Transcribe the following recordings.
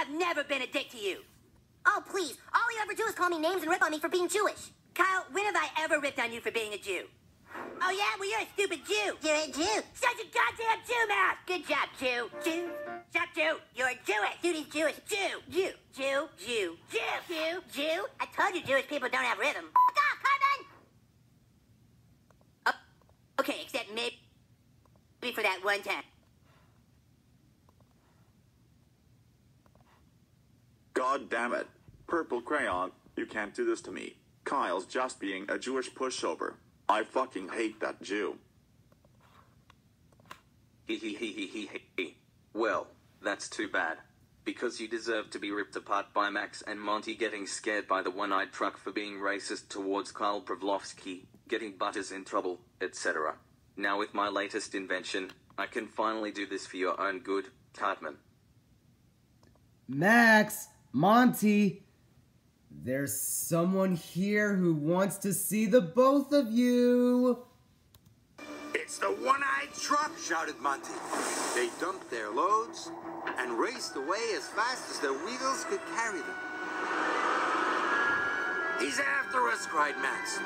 have never been a dick to you. Oh, please. All you ever do is call me names and rip on me for being Jewish. Kyle, when have I ever ripped on you for being a Jew? Oh yeah, well you're a stupid Jew. You're a Jew. Such a goddamn Jew mouth. Good job, Jew. Jew. Shut Jew. You're Jewish. Dude, he's Jewish. Jew. Jew. Jew. Jew. Jew. Jew. Jew. I told you Jewish people don't have rhythm. Fuck off, Cartman! Oh, okay, except maybe for that one time. God damn it. Purple crayon, you can't do this to me. Kyle's just being a Jewish pushover. I fucking hate that Jew. Hee hee hee hee hee hee hee. Well, that's too bad. Because you deserve to be ripped apart by Max and Monty getting scared by the one-eyed truck for being racist towards Kyle Broflovski, getting Butters in trouble, etc. Now with my latest invention, I can finally do this for your own good, Cartman. Max, Monty, there's someone here who wants to see the both of you. It's the one-eyed truck, shouted Monty. They dumped their loads and raced away as fast as their wheels could carry them. He's after us, cried Max.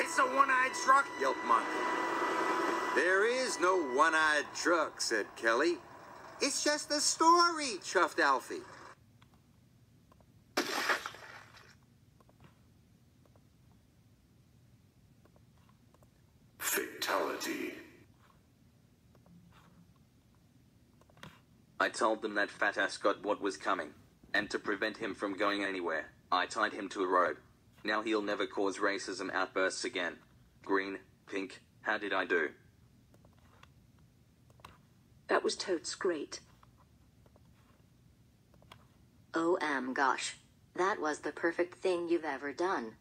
It's the one-eyed truck, yelped Monty. There is no one-eyed truck, said Kelly. It's just a story, chuffed Alfie. Fatality. I told them that fat ass got what was coming. And to prevent him from going anywhere, I tied him to a rope. Now he'll never cause racism outbursts again. Green, pink, how did I do? That was totes great. Oh, am gosh. That was the perfect thing you've ever done.